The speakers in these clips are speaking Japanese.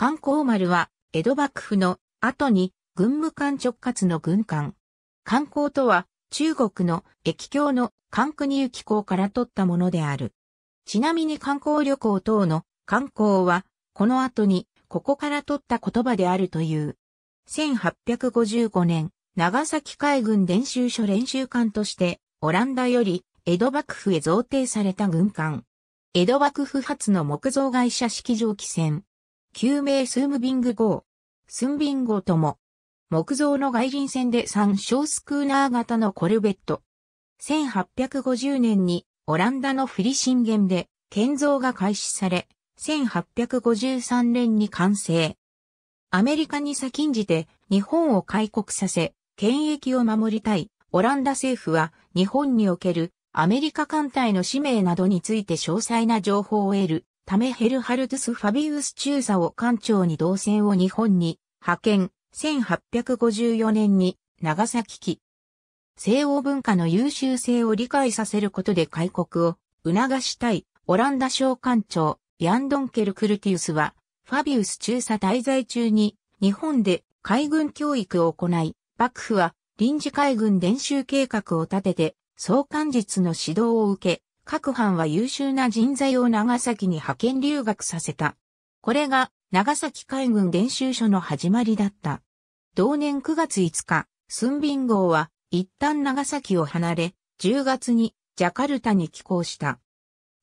観光丸は江戸幕府の後に軍務官直轄の軍艦。観光とは中国の駅境の関国行き港から取ったものである。ちなみに観光旅行等の観光はこの後にここから取った言葉であるという。1855年、長崎海軍伝習所練習艦としてオランダより江戸幕府へ贈呈された軍艦。江戸幕府発の木造会社式蒸気船。救命スームビング号、スンビン号とも、木造の外人船で3小スクーナー型のコルベット。1850年にオランダのフリシンゲンで建造が開始され、1853年に完成。アメリカに先んじて日本を開国させ、権益を守りたいオランダ政府は日本におけるアメリカ艦隊の使命などについて詳細な情報を得るためヘルハルトス・ファビウス中佐を艦長に同船を日本に派遣、1854年に長崎期。西欧文化の優秀性を理解させることで開国を促したいオランダ省艦長ヤンドンケル・クルティウスはファビウス中佐滞在中に日本で海軍教育を行い、幕府は臨時海軍伝習計画を立てて、総監実の指導を受け、各藩は優秀な人材を長崎に派遣留学させた。これが長崎海軍伝習所の始まりだった。同年9月5日、スンビン号は一旦長崎を離れ、10月にジャカルタに寄港した。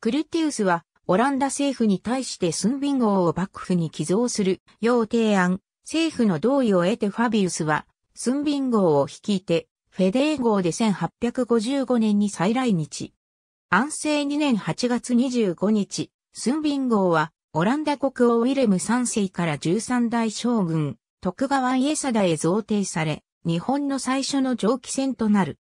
クルティウスはオランダ政府に対してスンビン号を幕府に寄贈するよう提案、政府の同意を得てファビウスはスンビン号を率いてフェデー号で1855年に再来日。安政2年8月25日、スンビン号は、オランダ国王ウィレム3世から13代将軍、徳川家貞へ贈呈され、日本の最初の蒸気船となる。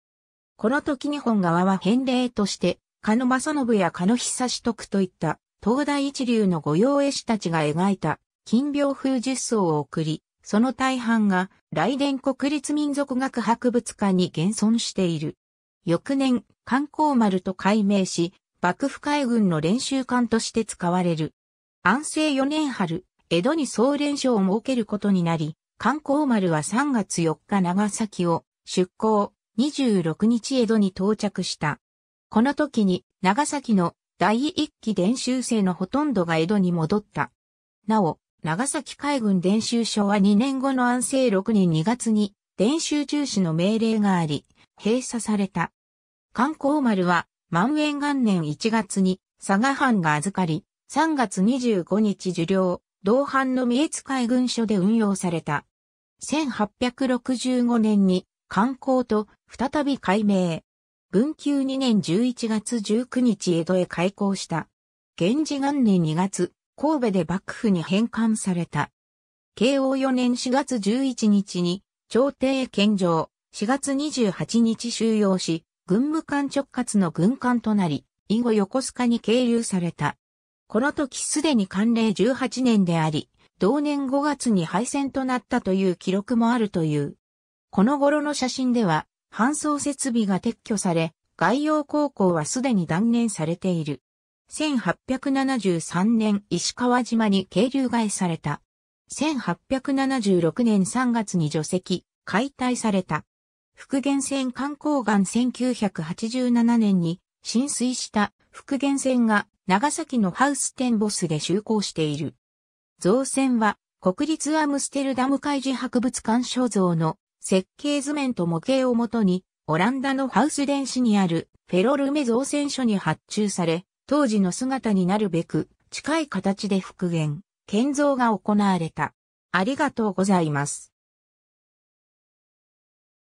この時日本側は返礼として、加野正信や加野久志徳といった東大一流の御用絵師たちが描いた金屏風実装を送り、その大半が雷電国立民族学博物館に現存している。翌年、観光丸と改名し、幕府海軍の練習艦として使われる。安政4年春、江戸に総練所を設けることになり、観光丸は3月4日長崎を出港、26日江戸に到着した。この時に長崎の第一期伝習生のほとんどが江戸に戻った。なお、長崎海軍伝習所は2年後の安政6年2月に伝習中止の命令があり、閉鎖された。観光丸は万延元年1月に佐賀藩が預かり、3月25日受領、同藩の三重津海軍所で運用された。1865年に観光と再び改名。文久2年11月19日江戸へ開港した。源氏元年2月、神戸で幕府に返還された。慶応4年4月11日に、朝廷へ献上、4月28日収容し、軍務官直轄の軍艦となり、以後横須賀に係留された。この時すでに慣例18年であり、同年5月に敗戦となったという記録もあるという。この頃の写真では、搬送設備が撤去され、外洋高校はすでに断念されている。1873年石川島に係留外された。1876年3月に除籍、解体された。復元船観光岩1987年に浸水した復元船が長崎のハウステンボスで就航している。造船は国立アムステルダム海事博物館所蔵の設計図面と模型をもとにオランダのハウス電子にあるフェロルメ造船所に発注され、当時の姿になるべく近い形で復元、建造が行われた。ありがとうございます。